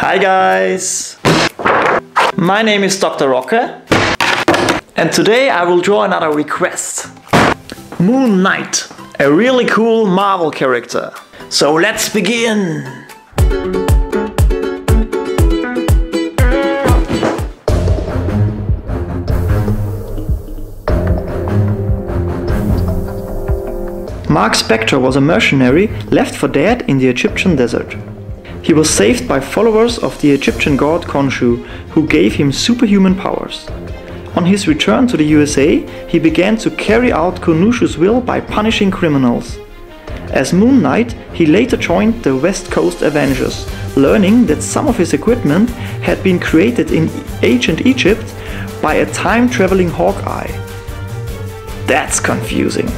Hi guys! My name is Dr. Rocke and today I will draw another request. Moon Knight, a really cool Marvel character. So let's begin! Mark Spector was a mercenary left for dead in the Egyptian desert. He was saved by followers of the Egyptian god Khonshu, who gave him superhuman powers. On his return to the USA, he began to carry out Khonshu's will by punishing criminals. As Moon Knight, he later joined the West Coast Avengers, learning that some of his equipment had been created in ancient Egypt by a time-traveling Hawkeye. That's confusing.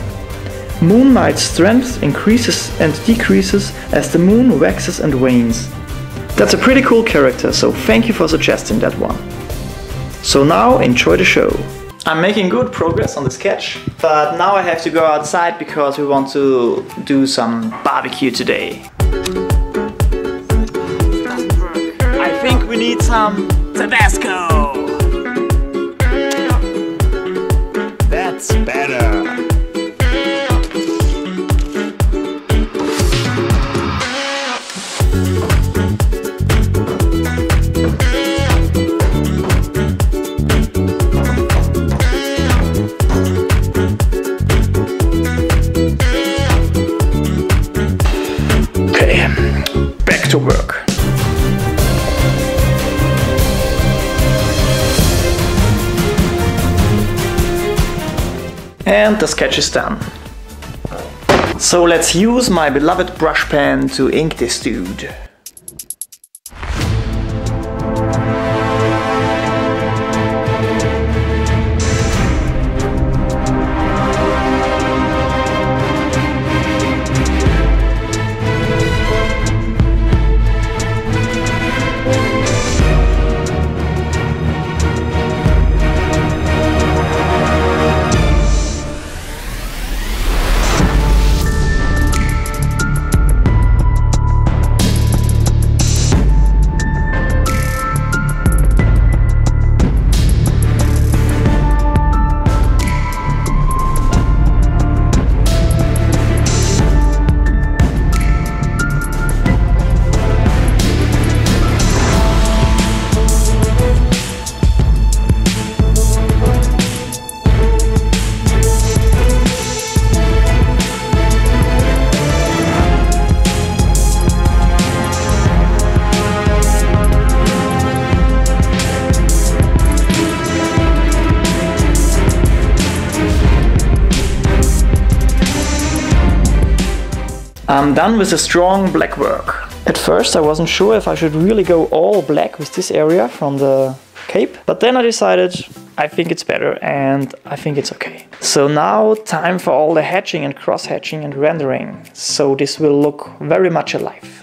Moon Knight's strength increases and decreases as the moon waxes and wanes. That's a pretty cool character, so thank you for suggesting that one. So now enjoy the show. I'm making good progress on the sketch, but now I have to go outside because we want to do some barbecue today. I think we need some Tabasco. That's better. And the sketch is done. So let's use my beloved brush pen to ink this dude. I'm done with the strong black work. At first I wasn't sure if I should really go all black with this area from the cape, but then I decided I think it's better and I think it's okay. So now time for all the hatching and cross hatching and rendering, so this will look very much alive.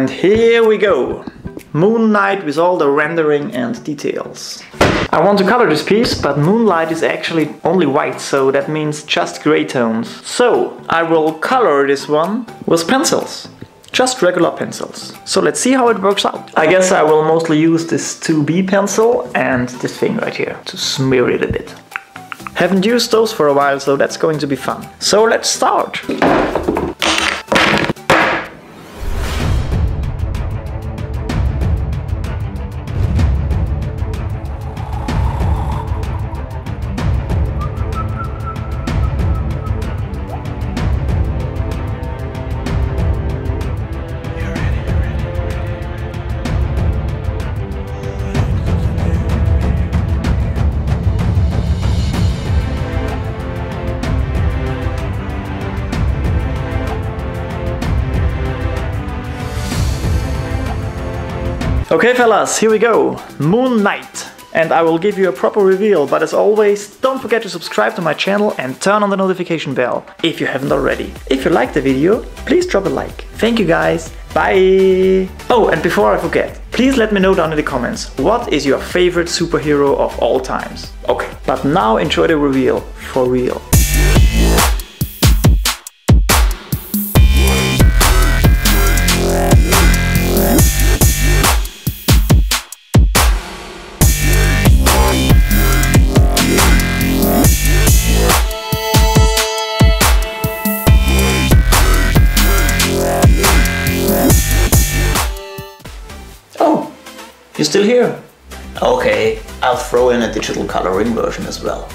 And here we go. Moon Knight with all the rendering and details. I want to color this piece, but Moon Knight is actually only white, so that means just gray tones. So I will color this one with pencils. Just regular pencils. So let's see how it works out. I guess I will mostly use this 2B pencil and this thing right here to smear it a bit. Haven't used those for a while, so that's going to be fun. So let's start. Okay fellas, here we go. Moon Knight. And I will give you a proper reveal, but as always, don't forget to subscribe to my channel and turn on the notification bell, if you haven't already. If you liked the video, please drop a like. Thank you guys, bye! Oh, and before I forget, please let me know down in the comments, what is your favorite superhero of all times? Okay, but now enjoy the reveal, for real. You're still here? Okay, I'll throw in a digital coloring version as well.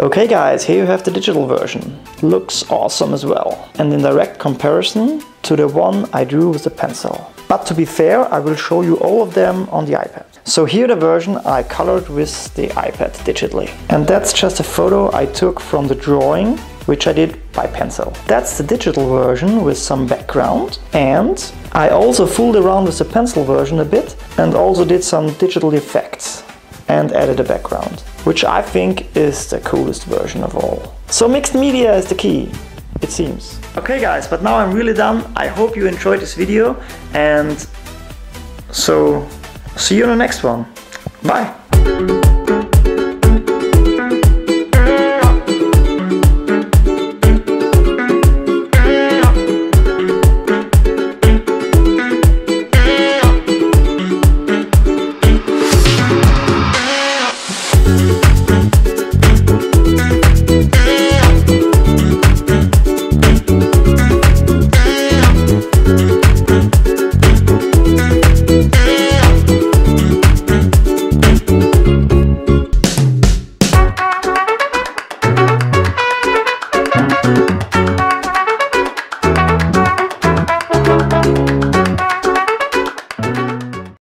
Okay guys, here you have the digital version. Looks awesome as well. And in direct comparison to the one I drew with the pencil. But to be fair, I will show you all of them on the iPad. So here the version I colored with the iPad digitally. And that's just a photo I took from the drawing, which I did by pencil. That's the digital version with some background. And I also fooled around with the pencil version a bit and also did some digital effects and added a background, which I think is the coolest version of all. So mixed media is the key, it seems. Okay guys, but now I'm really done. I hope you enjoyed this video and so see you in the next one. Bye!